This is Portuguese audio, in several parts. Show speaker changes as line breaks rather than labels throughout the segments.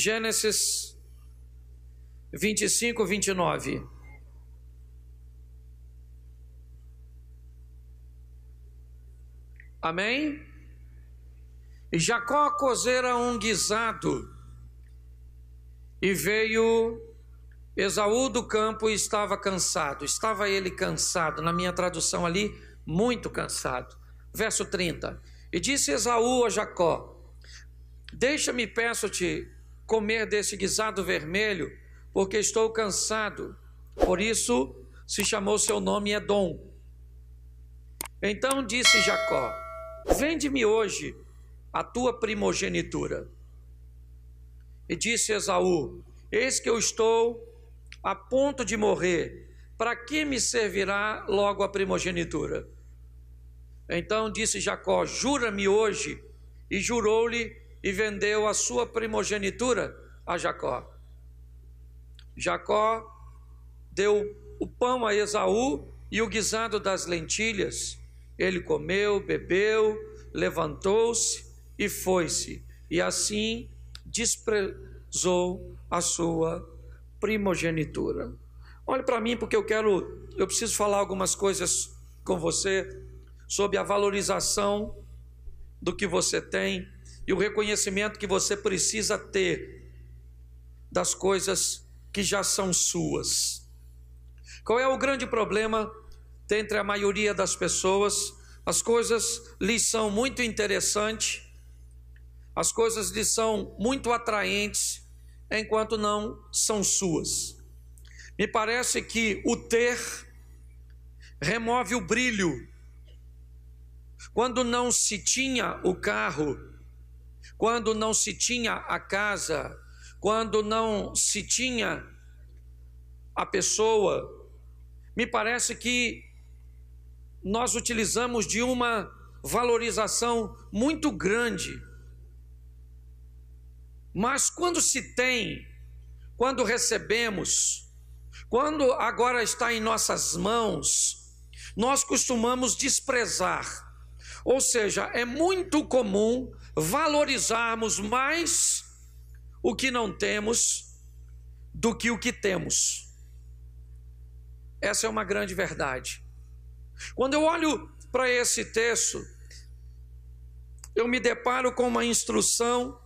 Gênesis 25, 29. Amém? E Jacó cozera um guisado, e veio Esaú do campo e estava cansado. Estava ele cansado, na minha tradução ali, muito cansado. Verso 30. E disse Esaú a Jacó: Deixa-me, peço-te, comer desse guisado vermelho, porque estou cansado. Por isso se chamou seu nome Edom. Então disse Jacó: Vende-me hoje a tua primogenitura. E disse Esaú: Eis que eu estou a ponto de morrer, para que me servirá logo a primogenitura? Então disse Jacó: Jura-me hoje. E jurou-lhe e vendeu a sua primogenitura a Jacó. Jacó deu o pão a Esaú e o guisado das lentilhas. Ele comeu, bebeu, levantou-se e foi-se, e assim desprezou a sua primogenitura. Olhe para mim porque eu quero, eu preciso falar algumas coisas com você sobre a valorização do que você tem e o reconhecimento que você precisa ter das coisas que já são suas. Qual é o grande problema entre a maioria das pessoas? As coisas lhes são muito interessantes, as coisas lhes são muito atraentes, enquanto não são suas. Me parece que o ter remove o brilho quando não se tinha o carro, quando não se tinha a casa, quando não se tinha a pessoa, me parece que nós utilizamos de uma valorização muito grande. Mas quando se tem, quando recebemos, quando agora está em nossas mãos, nós costumamos desprezar ou seja, é muito comum valorizarmos mais o que não temos do que o que temos. Essa é uma grande verdade. Quando eu olho para esse texto, eu me deparo com uma instrução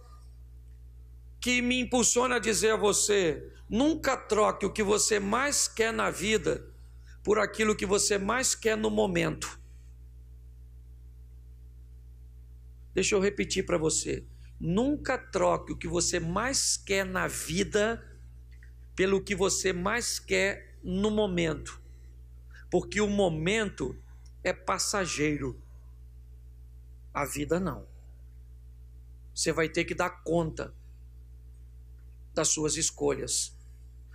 que me impulsiona a dizer a você: nunca troque o que você mais quer na vida por aquilo que você mais quer no momento. Deixa eu repetir para você. Nunca troque o que você mais quer na vida pelo que você mais quer no momento. Porque o momento é passageiro. A vida não. Você vai ter que dar conta das suas escolhas.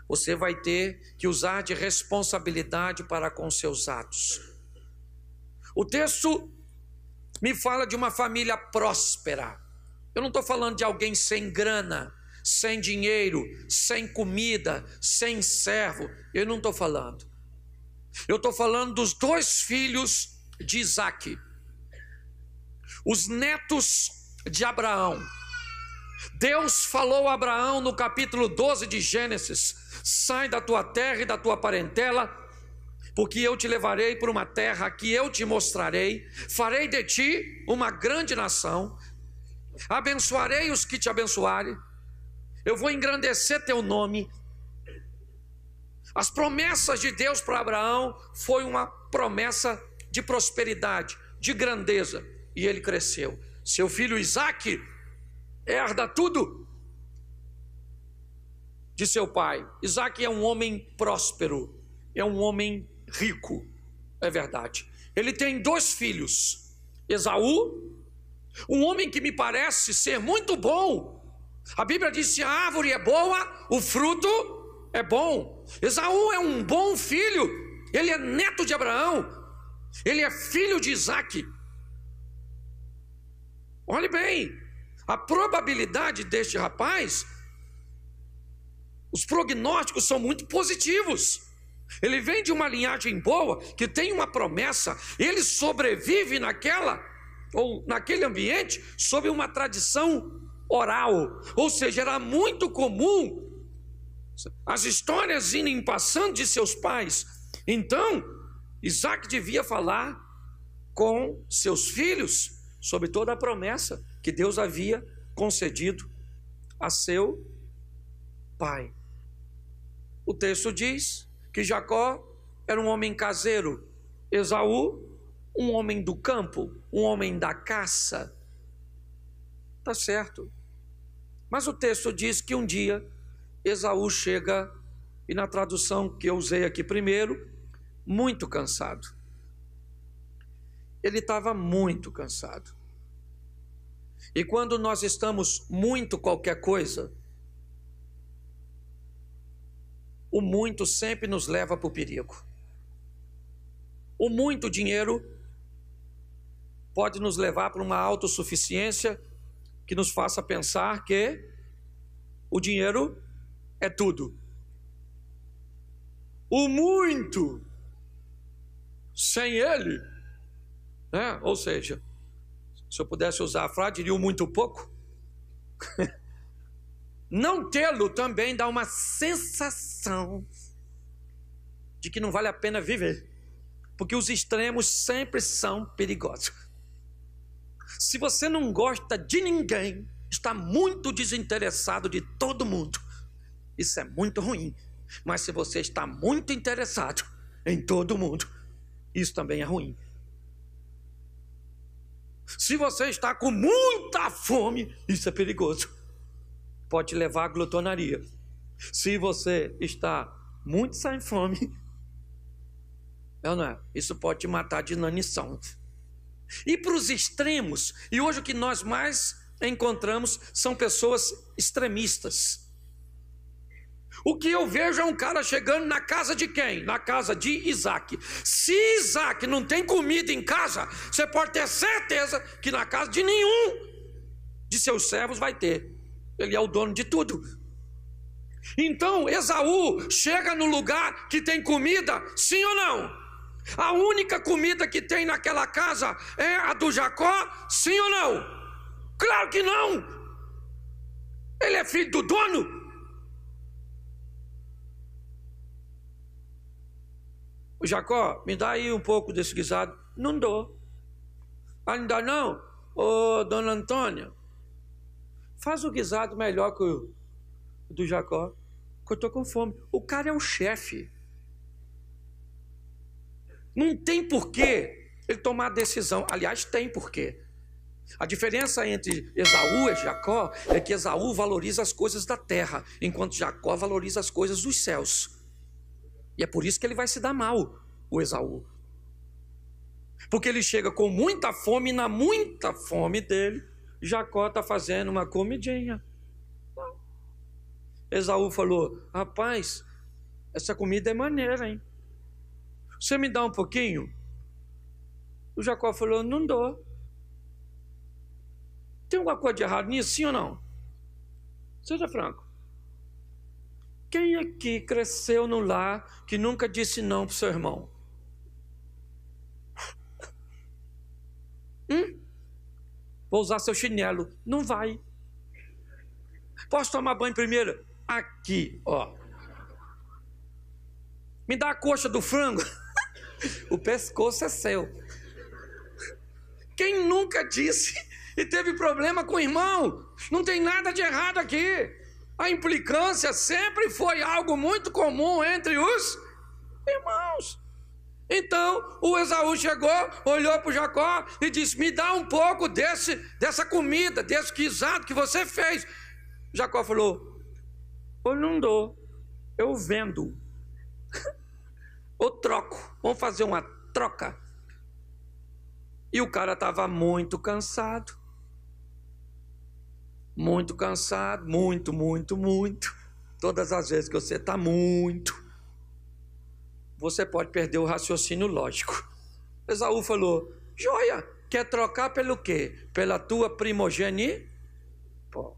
Você vai ter que usar de responsabilidade para com seus atos. O texto me fala de uma família próspera. Eu não estou falando de alguém sem grana, sem dinheiro, sem comida, sem servo. Eu não estou falando. Eu estou falando dos dois filhos de Isaac, os netos de Abraão. Deus falou a Abraão no capítulo 12 de Gênesis: sai da tua terra e da tua parentela porque eu te levarei por uma terra que eu te mostrarei, farei de ti uma grande nação, abençoarei os que te abençoarem, eu vou engrandecer teu nome. As promessas de Deus para Abraão foi uma promessa de prosperidade, de grandeza, e ele cresceu. Seu filho Isaac herda tudo de seu pai. Isaac é um homem próspero, é um homem rico, é verdade. Ele tem dois filhos, Esaú, um homem que me parece ser muito bom. A Bíblia diz: se a árvore é boa, o fruto é bom. Esaú é um bom filho, ele é neto de Abraão, ele é filho de Isaac. Olhe bem, a probabilidade deste rapaz, os prognósticos são muito positivos. Ele vem de uma linhagem boa, que tem uma promessa, ele sobrevive naquela ou naquele ambiente sob uma tradição oral, ou seja, era muito comum as histórias irem passando de seus pais. Então, Isaac devia falar com seus filhos sobre toda a promessa que Deus havia concedido a seu pai. O texto diz que Jacó era um homem caseiro, Esaú, um homem do campo, um homem da caça. Tá certo. Mas o texto diz que um dia Esaú chega, e na tradução que eu usei aqui primeiro, muito cansado. Ele estava muito cansado. E quando nós estamos muito qualquer coisa, o muito sempre nos leva para o perigo. O muito dinheiro pode nos levar para uma autossuficiência que nos faça pensar que o dinheiro é tudo. O muito sem ele, né? ou seja, se eu pudesse usar a frase, diria o muito pouco. não tê-lo também dá uma sensação de que não vale a pena viver, porque os extremos sempre são perigosos. Se você não gosta de ninguém, está muito desinteressado de todo mundo. Isso é muito ruim. Mas se você está muito interessado em todo mundo, isso também é ruim. Se você está com muita fome, isso é perigoso. Pode levar à glutonaria. Se você está muito sem fome, não, não é? Isso pode te matar de inanição. E para os extremos, e hoje o que nós mais encontramos são pessoas extremistas. O que eu vejo é um cara chegando na casa de quem? Na casa de Isaac. Se Isaac não tem comida em casa, você pode ter certeza que na casa de nenhum de seus servos vai ter. Ele é o dono de tudo. Então Esaú chega no lugar que tem comida, sim ou não? A única comida que tem naquela casa é a do Jacó, sim ou não? Claro que não! Ele é filho do dono. O Jacó, me dá aí um pouco desse guisado. Não dou. Ainda não? Ô, dona Antônia, faz o guisado melhor que o do Jacó, que eu estou com fome. O cara é o chefe. Não tem porquê ele tomar decisão. Aliás, tem porquê. A diferença entre Esaú e Jacó é que Esaú valoriza as coisas da terra, enquanto Jacó valoriza as coisas dos céus. E é por isso que ele vai se dar mal, o Esaú. Porque ele chega com muita fome, e na muita fome dele, Jacó está fazendo uma comidinha. Esaú falou: Rapaz, essa comida é maneira, hein? Você me dá um pouquinho? O Jacó falou: Não dou. Tem alguma coisa de errado nisso, sim ou não? Seja franco. Quem aqui cresceu no lar que nunca disse não para seu irmão? Hum? Vou usar seu chinelo. Não vai. Posso tomar banho primeiro? Aqui, ó. Me dá a coxa do frango. o pescoço é seu. Quem nunca disse e teve problema com o irmão? Não tem nada de errado aqui. A implicância sempre foi algo muito comum entre os irmãos. Então o Esaú chegou, olhou para Jacó e disse: Me dá um pouco desse, dessa comida, desse guisado que você fez. Jacó falou: Eu não dou, eu vendo. Ou troco, vamos fazer uma troca. E o cara estava muito cansado muito cansado, muito, muito, muito. Todas as vezes que você está muito, você pode perder o raciocínio lógico. Esaú falou: Joia, quer trocar pelo quê? Pela tua primogênita? Pô.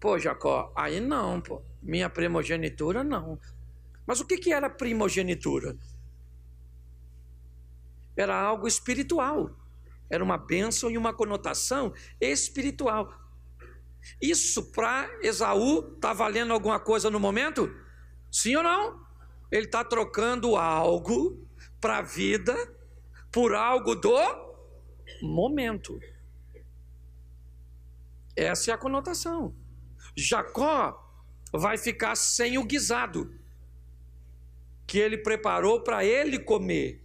Pô, Jacó, aí não, pô. Minha primogenitura não. Mas o que, que era primogenitura? Era algo espiritual. Era uma bênção e uma conotação espiritual. Isso para Esaú está valendo alguma coisa no momento? Sim ou não? Ele está trocando algo para a vida por algo do momento. Essa é a conotação. Jacó vai ficar sem o guisado que ele preparou para ele comer,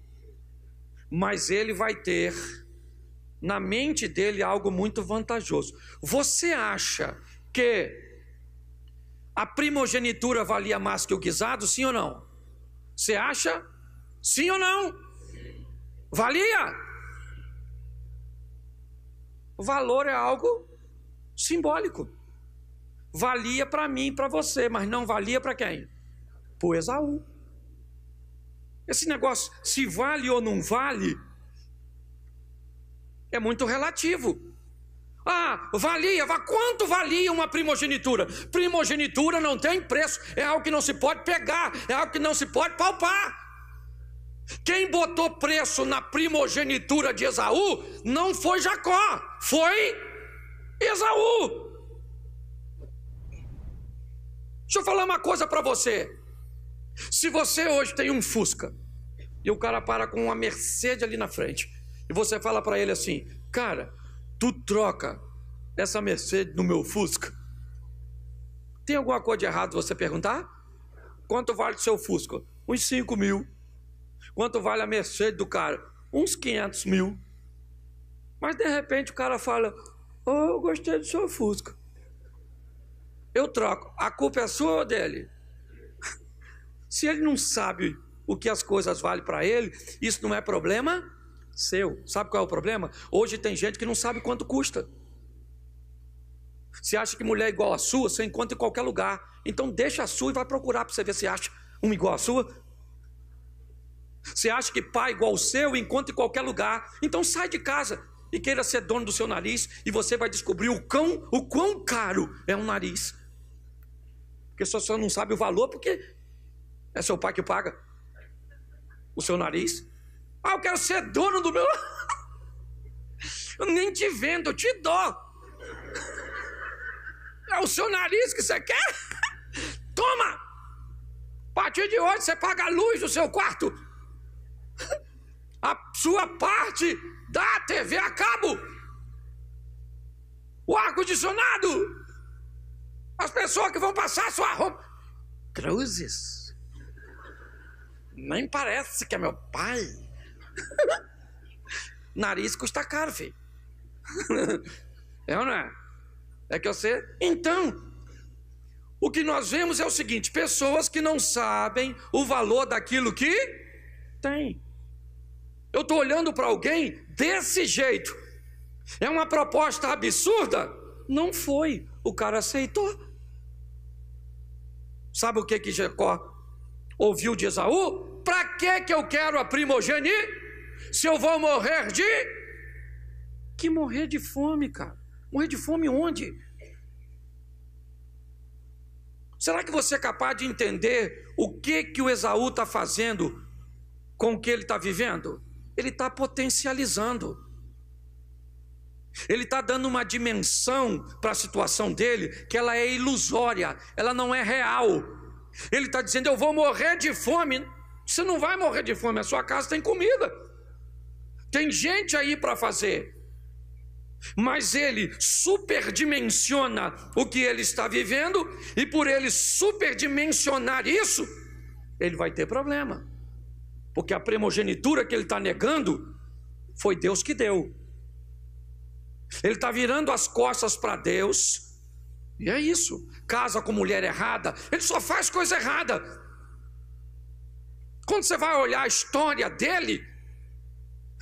mas ele vai ter na mente dele algo muito vantajoso. Você acha que a primogenitura valia mais que o guisado, sim ou não? Você acha? Sim ou não? Valia? O valor é algo simbólico. Valia para mim para você, mas não valia para quem? Para o Esaú. Esse negócio, se vale ou não vale, é muito relativo. Ah, valia, quanto valia uma primogenitura? Primogenitura não tem preço, é algo que não se pode pegar, é algo que não se pode palpar. Quem botou preço na primogenitura de Esaú não foi Jacó, foi Esaú. Deixa eu falar uma coisa para você. Se você hoje tem um Fusca e o cara para com uma Mercedes ali na frente, e você fala para ele assim: Cara, tu troca essa Mercedes no meu Fusca? Tem alguma coisa de errado você perguntar? Quanto vale o seu Fusca? Uns 5 mil. Quanto vale a Mercedes do cara? Uns 500 mil. Mas de repente o cara fala: Oh, eu gostei do seu Fusca. Eu troco. A culpa é sua ou dele? Se ele não sabe o que as coisas valem para ele, isso não é problema seu. Sabe qual é o problema? Hoje tem gente que não sabe quanto custa. Você acha que mulher é igual a sua, você encontra em qualquer lugar. Então deixa a sua e vai procurar para você ver se acha uma igual a sua. Você acha que pai igual ao seu, encontra em qualquer lugar. Então sai de casa e queira ser dono do seu nariz e você vai descobrir o quão, o quão caro é um nariz. Porque só você não sabe o valor porque é seu pai que paga o seu nariz. Ah, eu quero ser dono do meu. Eu nem te vendo, eu te dou. É o seu nariz que você quer? Toma! A partir de hoje você paga a luz do seu quarto. A sua parte da TV a cabo. O ar-condicionado. As pessoas que vão passar sua roupa. Cruzes. Nem parece que é meu pai. Nariz custa caro, filho. É ou não é? É que você. Então, o que nós vemos é o seguinte: pessoas que não sabem o valor daquilo que tem. Eu estou olhando para alguém desse jeito. É uma proposta absurda? Não foi. O cara aceitou. Sabe o que que Jacó ouviu de Esaú? Para que que eu quero a primogênita? Se eu vou morrer de. Que morrer de fome, cara. Morrer de fome onde? Será que você é capaz de entender o que que o Esaú está fazendo com o que ele está vivendo? Ele está potencializando. Ele está dando uma dimensão para a situação dele que ela é ilusória, ela não é real. Ele está dizendo: Eu vou morrer de fome. Você não vai morrer de fome, a sua casa tem comida. Tem gente aí para fazer, mas ele superdimensiona o que ele está vivendo, e por ele superdimensionar isso, ele vai ter problema, porque a primogenitura que ele está negando foi Deus que deu. Ele está virando as costas para Deus, e é isso. Casa com mulher errada, ele só faz coisa errada. Quando você vai olhar a história dele,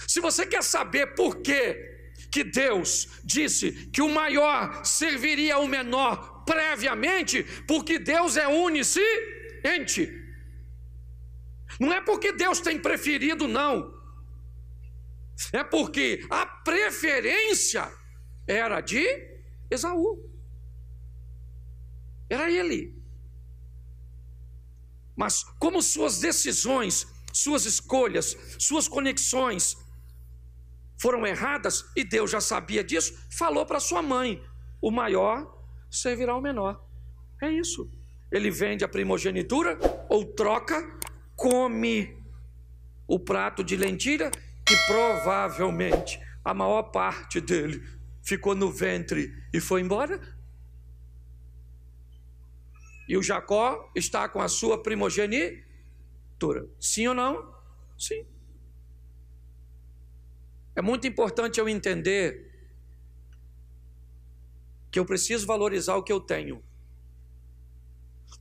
se você quer saber por que que Deus disse que o maior serviria ao menor previamente, porque Deus é onisciente. Não é porque Deus tem preferido, não. É porque a preferência era de Esaú. Era ele. Mas como suas decisões, suas escolhas, suas conexões foram erradas e Deus já sabia disso, falou para sua mãe: o maior servirá ao menor. É isso. Ele vende a primogenitura ou troca, come o prato de lentilha que provavelmente a maior parte dele ficou no ventre e foi embora. E o Jacó está com a sua primogenitura. Sim ou não? Sim. É muito importante eu entender que eu preciso valorizar o que eu tenho.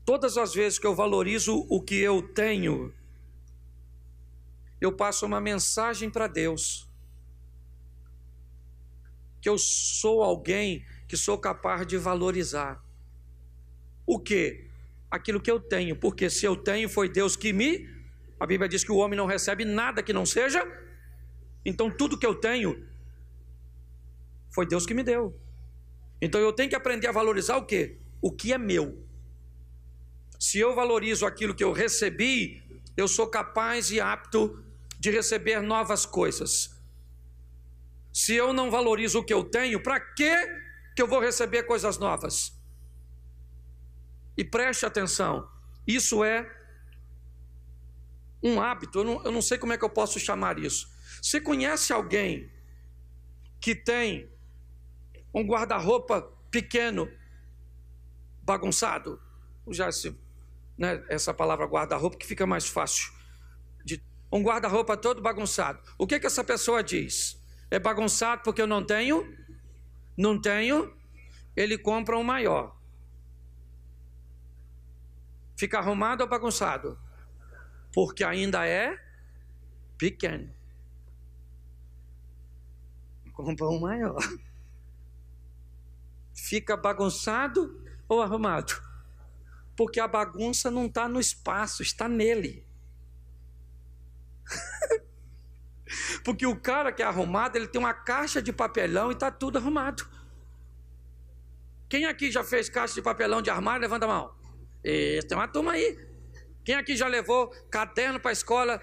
Todas as vezes que eu valorizo o que eu tenho, eu passo uma mensagem para Deus. Que eu sou alguém que sou capaz de valorizar. O que? Aquilo que eu tenho, porque se eu tenho, foi Deus que me. A Bíblia diz que o homem não recebe nada que não seja. Então tudo que eu tenho foi Deus que me deu. Então eu tenho que aprender a valorizar o que? O que é meu. Se eu valorizo aquilo que eu recebi, eu sou capaz e apto de receber novas coisas. Se eu não valorizo o que eu tenho, para que que eu vou receber coisas novas? E preste atenção, isso é um hábito, eu não, eu não sei como é que eu posso chamar isso. Você conhece alguém que tem um guarda-roupa pequeno, bagunçado? Já se, né, essa palavra guarda-roupa que fica mais fácil um guarda-roupa todo bagunçado. O que, que essa pessoa diz? É bagunçado porque eu não tenho? Não tenho? Ele compra um maior. Fica arrumado ou bagunçado? Porque ainda é pequeno. Compra um maior. Fica bagunçado ou arrumado? Porque a bagunça não está no espaço, está nele. Porque o cara que é arrumado, ele tem uma caixa de papelão e está tudo arrumado. Quem aqui já fez caixa de papelão de armário? Levanta a mão. E, tem uma turma aí. Quem aqui já levou caderno para a escola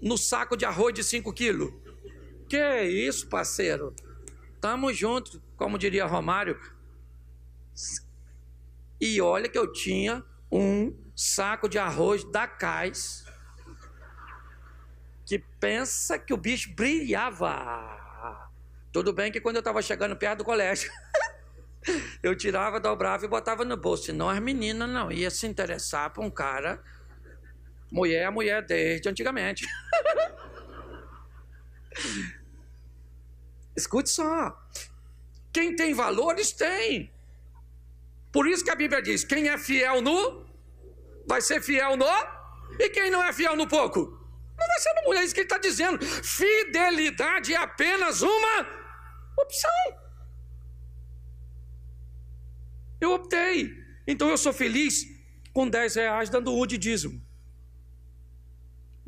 no saco de arroz de 5 quilos? Que isso, parceiro? Tamo junto, como diria Romário. E olha que eu tinha um saco de arroz da Cais que pensa que o bicho brilhava. Tudo bem que quando eu estava chegando perto do colégio, eu tirava, dobrava e botava no bolso. Senão as meninas não iam se interessar por um cara. Mulher é mulher desde antigamente. Escute só. Quem tem valores tem. Por isso que a Bíblia diz: quem é fiel no, vai ser fiel no, e quem não é fiel no pouco, não vai ser uma mulher, é isso que ele está dizendo. Fidelidade é apenas uma opção. Eu optei. Então eu sou feliz com 10 reais dando um de dízimo.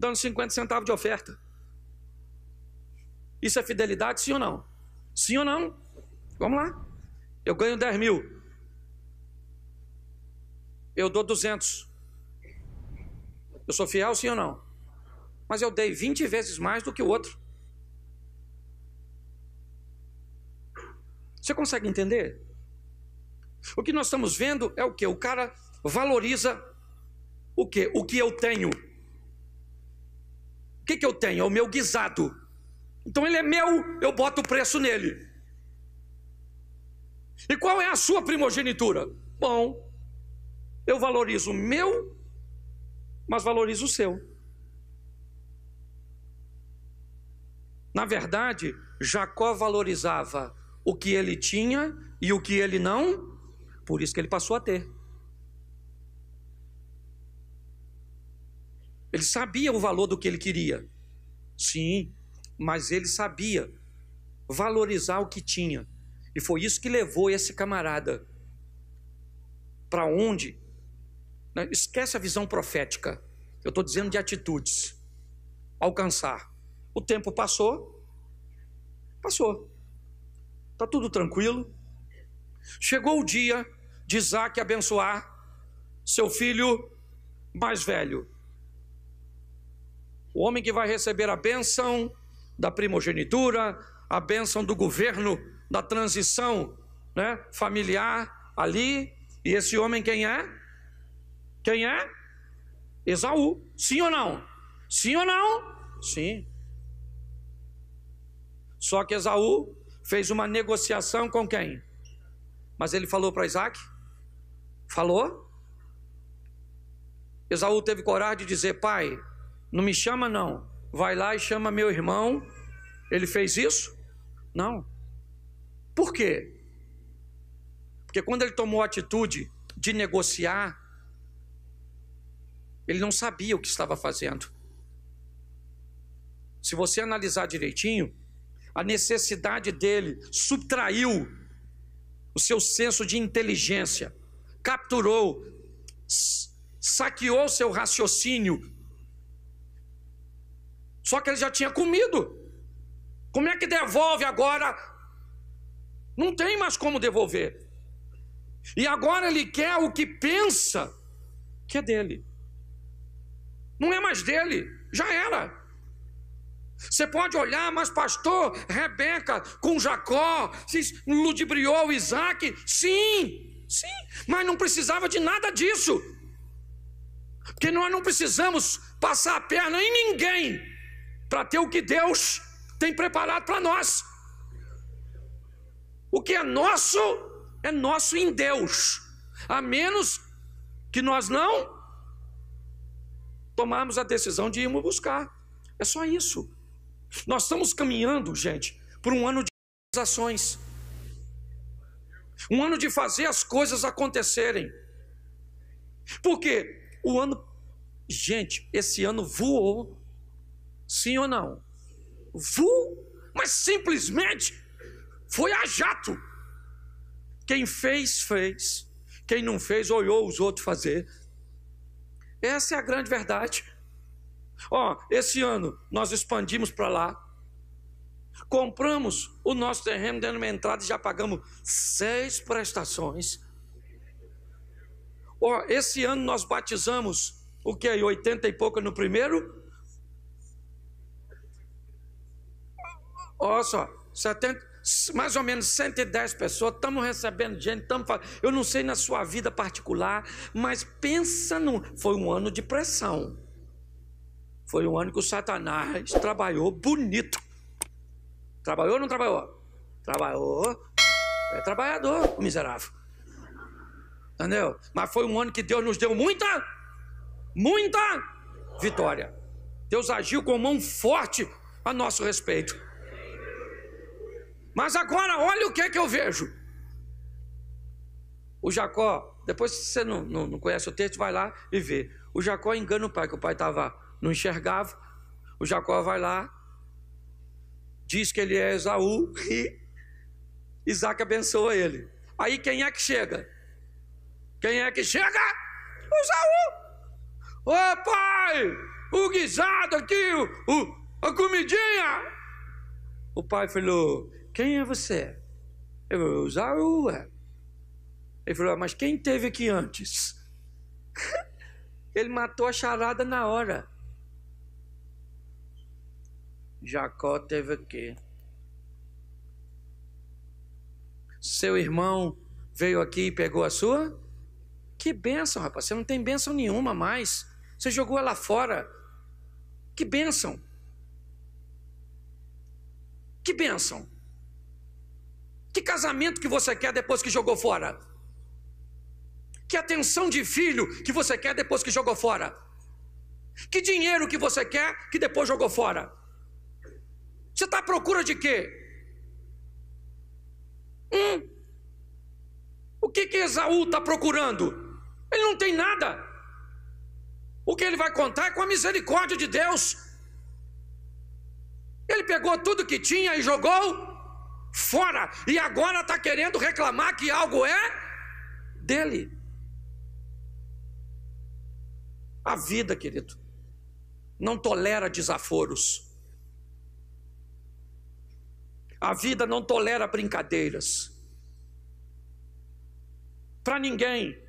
Dando 50 centavos de oferta. Isso é fidelidade, sim ou não? Sim ou não? Vamos lá. Eu ganho 10 mil. Eu dou 200. Eu sou fiel, sim ou não? mas eu dei 20 vezes mais do que o outro. Você consegue entender? O que nós estamos vendo é o que? O cara valoriza o que? O que eu tenho. O que, que eu tenho? É o meu guisado. Então ele é meu, eu boto o preço nele. E qual é a sua primogenitura? Bom, eu valorizo o meu, mas valorizo o seu. Na verdade, Jacó valorizava o que ele tinha e o que ele não, por isso que ele passou a ter. Ele sabia o valor do que ele queria. Sim, mas ele sabia valorizar o que tinha. E foi isso que levou esse camarada para onde? Esquece a visão profética. Eu estou dizendo de atitudes. Alcançar. O tempo passou, passou. Está tudo tranquilo. Chegou o dia de Isaac abençoar seu filho mais velho. O homem que vai receber a bênção da primogenitura, a bênção do governo, da transição né, familiar ali. E esse homem quem é? Quem é? Esaú. Sim ou não? Sim ou não? Sim. Só que Esaú fez uma negociação com quem? Mas ele falou para Isaac? Falou? Esaú teve coragem de dizer: Pai, não me chama não. Vai lá e chama meu irmão. Ele fez isso? Não. Por quê? Porque quando ele tomou a atitude de negociar, ele não sabia o que estava fazendo. Se você analisar direitinho, a necessidade dele subtraiu o seu senso de inteligência, capturou, saqueou seu raciocínio. Só que ele já tinha comido. Como é que devolve agora? Não tem mais como devolver. E agora ele quer o que pensa que é dele. Não é mais dele, já era. Você pode olhar, mas pastor, Rebeca com Jacó, ludibriou Isaac? Sim, sim, mas não precisava de nada disso. Porque nós não precisamos passar a perna em ninguém para ter o que Deus tem preparado para nós. O que é nosso, é nosso em Deus, a menos que nós não tomarmos a decisão de irmos buscar. É só isso. Nós estamos caminhando, gente, por um ano de ações. Um ano de fazer as coisas acontecerem. Porque o ano, gente, esse ano voou. Sim ou não? Voou, mas simplesmente foi a jato. Quem fez, fez. Quem não fez, olhou os outros fazer. Essa é a grande verdade. Ó, esse ano nós expandimos para lá. Compramos o nosso terreno dentro de uma entrada e já pagamos seis prestações. Ó, esse ano nós batizamos o que aí, 80 e pouco no primeiro? Olha só, 70, mais ou menos 110 pessoas, estamos recebendo gente, Eu não sei na sua vida particular, mas pensa no. Foi um ano de pressão. Foi um ano que o Satanás trabalhou bonito. Trabalhou ou não trabalhou? Trabalhou. É trabalhador, o miserável. Entendeu? Mas foi um ano que Deus nos deu muita, muita vitória. Deus agiu com mão forte a nosso respeito. Mas agora, olha o que, é que eu vejo. O Jacó, depois se você não, não, não conhece o texto, vai lá e vê. O Jacó engana o pai, que o pai estava não enxergava. O Jacó vai lá, diz que ele é Esaú e Isaac abençoa ele. Aí quem é que chega? Quem é que chega? O Esaú! Ô pai, o guisado aqui, o, a comidinha. O pai falou: Quem é você? Eu falei: Esaú. É. Ele falou: Mas quem teve aqui antes? Ele matou a charada na hora. Jacó teve aqui. Seu irmão veio aqui e pegou a sua? Que bênção, rapaz. Você não tem bênção nenhuma mais. Você jogou ela fora. Que bênção. Que bênção. Que casamento que você quer depois que jogou fora? Que atenção de filho que você quer depois que jogou fora? Que dinheiro que você quer que depois jogou fora? Você está à procura de quê? Hum? O que que Esaú está procurando? Ele não tem nada. O que ele vai contar é com a misericórdia de Deus. Ele pegou tudo que tinha e jogou fora. E agora está querendo reclamar que algo é dele. A vida, querido, não tolera desaforos. A vida não tolera brincadeiras. Para ninguém.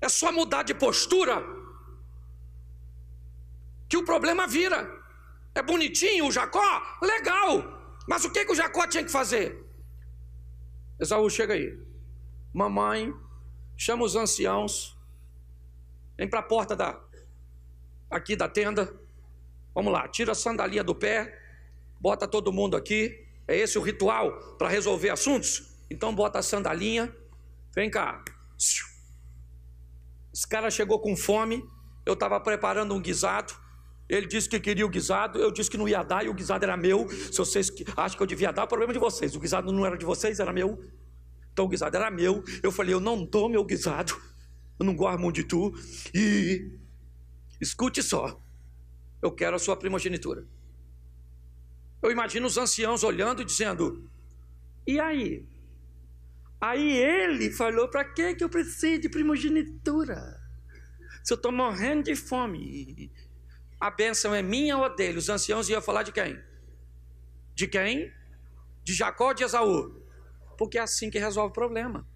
É só mudar de postura que o problema vira. É bonitinho o Jacó? Legal. Mas o que, que o Jacó tinha que fazer? Esaú, chega aí. Mamãe, chama os anciãos, vem para a porta da aqui da tenda. Vamos lá, tira a sandalinha do pé, bota todo mundo aqui. É esse o ritual para resolver assuntos? Então bota a sandalinha. Vem cá. Esse cara chegou com fome. Eu estava preparando um guisado. Ele disse que queria o guisado, eu disse que não ia dar e o guisado era meu. Se vocês acham que eu devia dar, o problema é de vocês. O guisado não era de vocês, era meu. Então o guisado era meu. Eu falei, eu não dou meu guisado. Eu não gosto de tu. E escute só. Eu quero a sua primogenitura. Eu imagino os anciãos olhando e dizendo: E aí? Aí ele falou: Para que eu preciso de primogenitura? Se eu estou morrendo de fome, a bênção é minha ou dele? Os anciãos iam falar de quem? De quem? De Jacó ou de Esaú? Porque é assim que resolve o problema.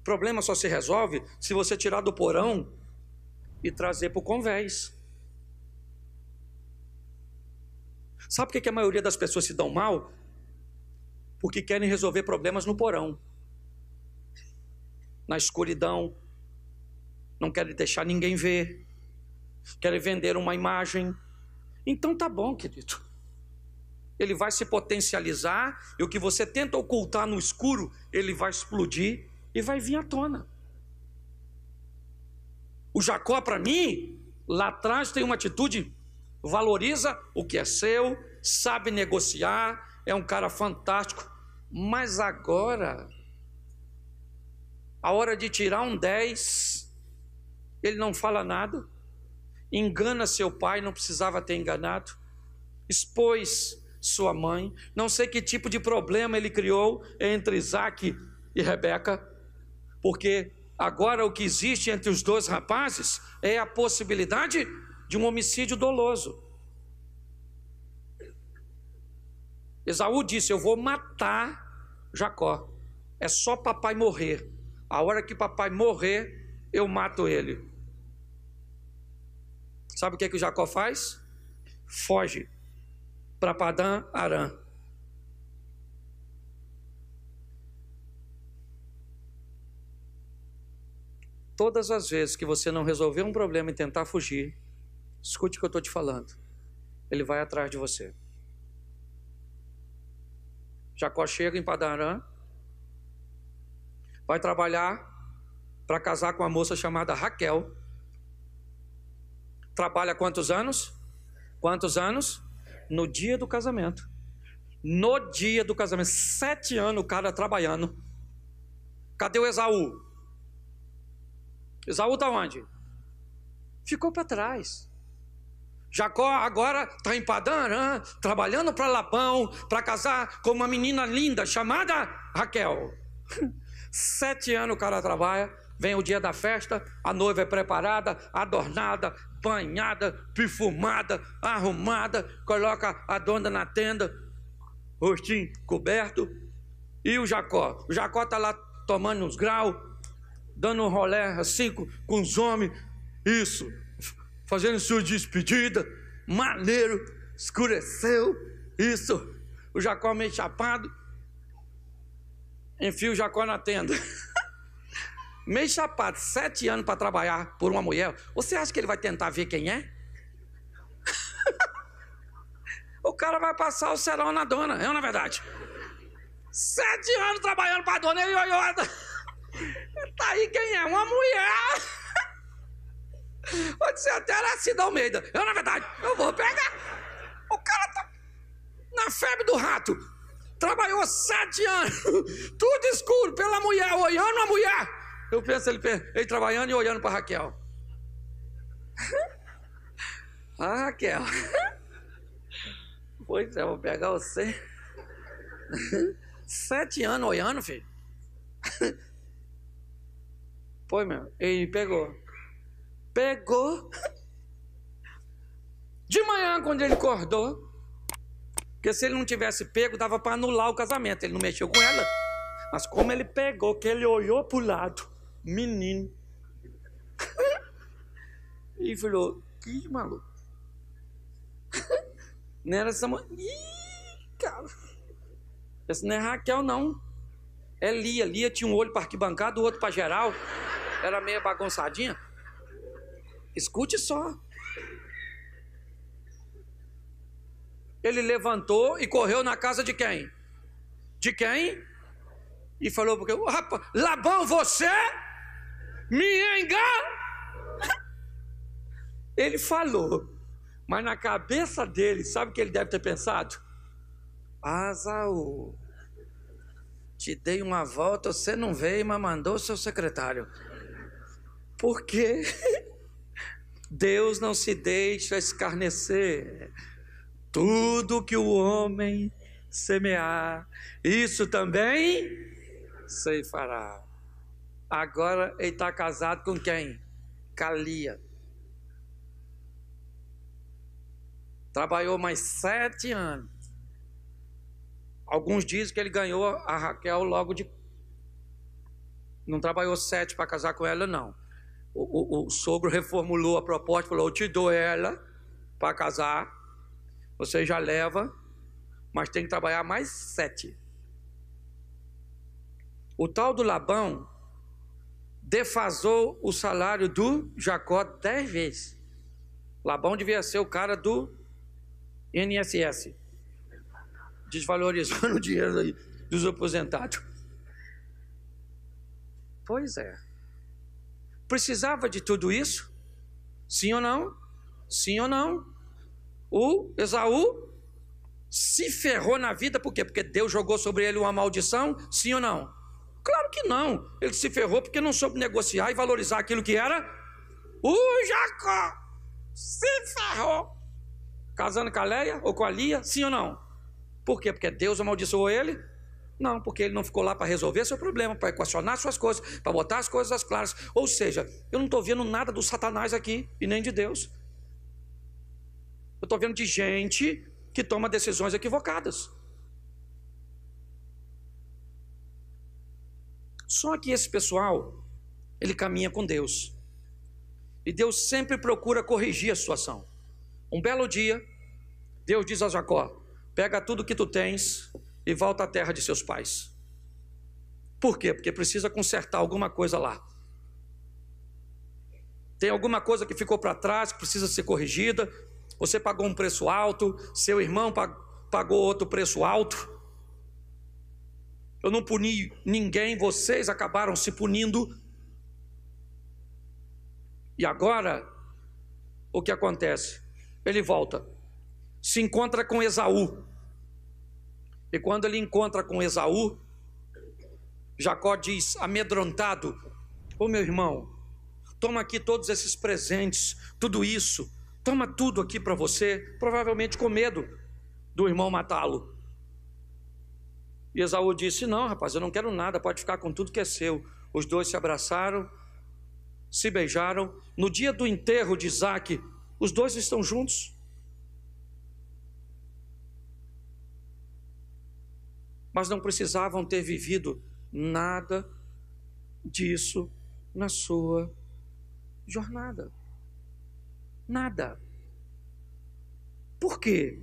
O problema só se resolve se você tirar do porão e trazer para o convés. Sabe por que a maioria das pessoas se dão mal? Porque querem resolver problemas no porão, na escuridão, não querem deixar ninguém ver, querem vender uma imagem. Então tá bom, querido. Ele vai se potencializar e o que você tenta ocultar no escuro, ele vai explodir e vai vir à tona. O Jacó, para mim, lá atrás tem uma atitude valoriza o que é seu, sabe negociar, é um cara fantástico. Mas agora, a hora de tirar um 10, ele não fala nada, engana seu pai, não precisava ter enganado, expôs sua mãe, não sei que tipo de problema ele criou entre Isaac e Rebeca, porque agora o que existe entre os dois rapazes é a possibilidade de um homicídio doloso. Esaú disse: Eu vou matar Jacó. É só papai morrer. A hora que papai morrer, eu mato ele. Sabe o que, é que Jacó faz? Foge para Padã Arã. Todas as vezes que você não resolver um problema e tentar fugir, Escute o que eu estou te falando. Ele vai atrás de você. Jacó chega em Padarã, vai trabalhar para casar com uma moça chamada Raquel. Trabalha quantos anos? Quantos anos? No dia do casamento. No dia do casamento. Sete anos o cara trabalhando. Cadê o Esaú? Esaú está onde? Ficou para trás. Jacó agora está em Padã, trabalhando para Labão, para casar com uma menina linda chamada Raquel. Sete anos o cara trabalha, vem o dia da festa, a noiva é preparada, adornada, banhada, perfumada, arrumada, coloca a dona na tenda, rostinho coberto. E o Jacó? O Jacó está lá tomando uns graus, dando um rolé assim com, com os homens. Isso, fazendo sua despedida, maneiro, escureceu, isso, o Jacó meio chapado, enfia o Jacó na tenda. meio chapado, sete anos para trabalhar por uma mulher. Você acha que ele vai tentar ver quem é? o cara vai passar o serão na dona, é não é verdade? Sete anos trabalhando para a dona, ele olhou. Tá aí quem é? Uma mulher. Pode ser até Aracida Almeida. Eu, na verdade, eu vou pegar. O cara tá na febre do rato. Trabalhou sete anos, tudo escuro, pela mulher, olhando a mulher. Eu penso ele, ele trabalhando e olhando para Raquel. Ah, Raquel. Pois é, vou pegar você. Sete anos olhando, filho. Foi, meu. Ele pegou. Pegou. De manhã, quando ele acordou, porque se ele não tivesse pego, dava para anular o casamento. Ele não mexeu com ela. Mas como ele pegou, que ele olhou para o lado, menino. e falou: Que maluco. Não era essa mulher. Ih, cara. Essa não é Raquel, não. É Lia. Lia tinha um olho para arquibancada, o outro para geral. Era meio bagunçadinha. Escute só. Ele levantou e correu na casa de quem? De quem? E falou porque, rapaz, Labão, você me engana. Ele falou, mas na cabeça dele, sabe o que ele deve ter pensado? Azaú, te dei uma volta, você não veio, mas mandou seu secretário. Porque Deus não se deixa escarnecer. Tudo que o homem semear, isso também se fará. Agora ele está casado com quem? Calia. Trabalhou mais sete anos. Alguns dizem que ele ganhou a Raquel logo de. Não trabalhou sete para casar com ela, não. O, o, o, sogro reformulou a proposta, falou: Eu te dou ela para casar, você já leva, mas tem que trabalhar mais sete. O tal do Labão defasou o salário do Jacó dez vezes. Labão devia ser o cara do INSS, desvalorizando o dinheiro dos aposentados. Pois é. Precisava de tudo isso? Sim ou não? Sim ou não? O Esaú se ferrou na vida, por quê? Porque Deus jogou sobre ele uma maldição? Sim ou não? Claro que não. Ele se ferrou porque não soube negociar e valorizar aquilo que era o Jacó. Se ferrou. Casando com a Leia ou com a Lia? Sim ou não? Por quê? Porque Deus amaldiçoou ele? Não, porque ele não ficou lá para resolver seu problema, para equacionar suas coisas, para botar as coisas claras. Ou seja, eu não estou vendo nada do Satanás aqui e nem de Deus. Eu estou vendo de gente que toma decisões equivocadas. Só que esse pessoal, ele caminha com Deus. E Deus sempre procura corrigir a situação. Um belo dia, Deus diz a Jacó: pega tudo que tu tens e volta à terra de seus pais. Por quê? Porque precisa consertar alguma coisa lá. Tem alguma coisa que ficou para trás, que precisa ser corrigida. Você pagou um preço alto, seu irmão pagou outro preço alto. Eu não puni ninguém, vocês acabaram se punindo. E agora, o que acontece? Ele volta, se encontra com Esaú. E quando ele encontra com Esaú, Jacó diz, amedrontado: Ô oh, meu irmão, toma aqui todos esses presentes, tudo isso, toma tudo aqui para você, provavelmente com medo do irmão matá-lo. E Esaú disse: Não, rapaz, eu não quero nada, pode ficar com tudo que é seu. Os dois se abraçaram, se beijaram. No dia do enterro de Isaac, os dois estão juntos. Mas não precisavam ter vivido nada disso na sua jornada. Nada. Por quê?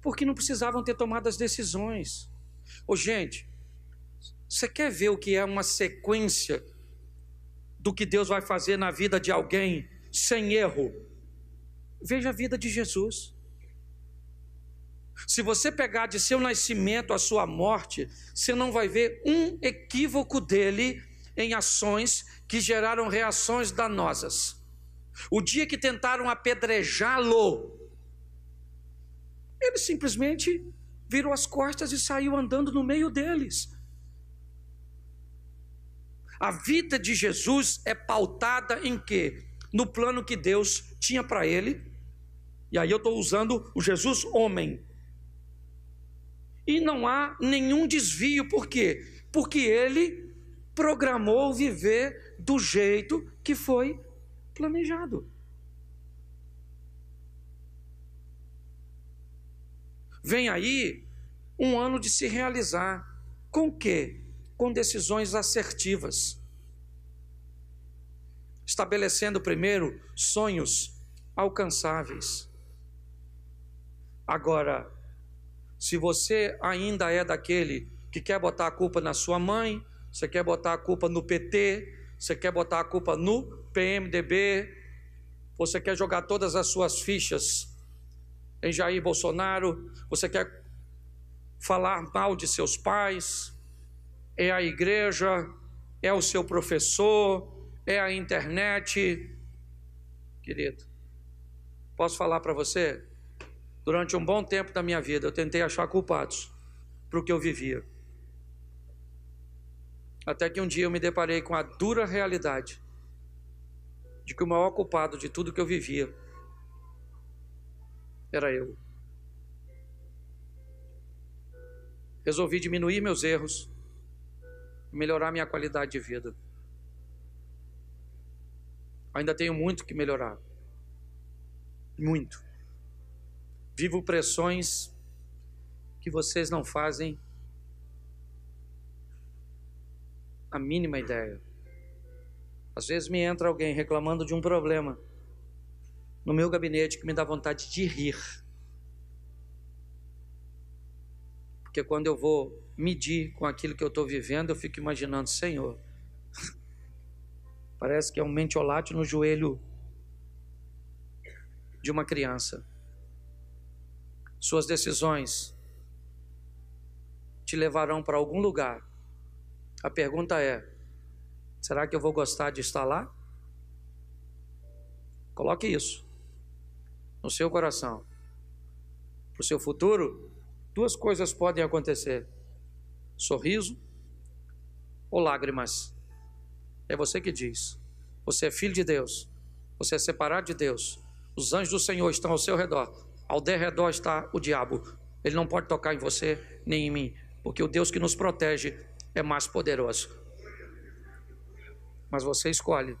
Porque não precisavam ter tomado as decisões. Ô, gente, você quer ver o que é uma sequência do que Deus vai fazer na vida de alguém sem erro? Veja a vida de Jesus. Se você pegar de seu nascimento à sua morte, você não vai ver um equívoco dele em ações que geraram reações danosas. O dia que tentaram apedrejá-lo, ele simplesmente virou as costas e saiu andando no meio deles. A vida de Jesus é pautada em quê? No plano que Deus tinha para ele. E aí eu estou usando o Jesus homem. E não há nenhum desvio, por quê? Porque ele programou viver do jeito que foi planejado. Vem aí um ano de se realizar. Com o quê? Com decisões assertivas. Estabelecendo primeiro sonhos alcançáveis. Agora, se você ainda é daquele que quer botar a culpa na sua mãe, você quer botar a culpa no PT, você quer botar a culpa no PMDB, você quer jogar todas as suas fichas em Jair Bolsonaro, você quer falar mal de seus pais, é a igreja, é o seu professor, é a internet. Querido, posso falar para você? Durante um bom tempo da minha vida, eu tentei achar culpados para o que eu vivia. Até que um dia eu me deparei com a dura realidade de que o maior culpado de tudo que eu vivia era eu. Resolvi diminuir meus erros, melhorar minha qualidade de vida. Ainda tenho muito que melhorar. Muito. Vivo pressões que vocês não fazem a mínima ideia. Às vezes me entra alguém reclamando de um problema no meu gabinete que me dá vontade de rir. Porque quando eu vou medir com aquilo que eu estou vivendo, eu fico imaginando, Senhor, parece que é um mentiolate no joelho de uma criança. Suas decisões te levarão para algum lugar. A pergunta é: será que eu vou gostar de estar lá? Coloque isso no seu coração. Para o seu futuro, duas coisas podem acontecer: sorriso ou lágrimas. É você que diz. Você é filho de Deus. Você é separado de Deus. Os anjos do Senhor estão ao seu redor. Ao derredor está o diabo. Ele não pode tocar em você nem em mim, porque o Deus que nos protege é mais poderoso. Mas você escolhe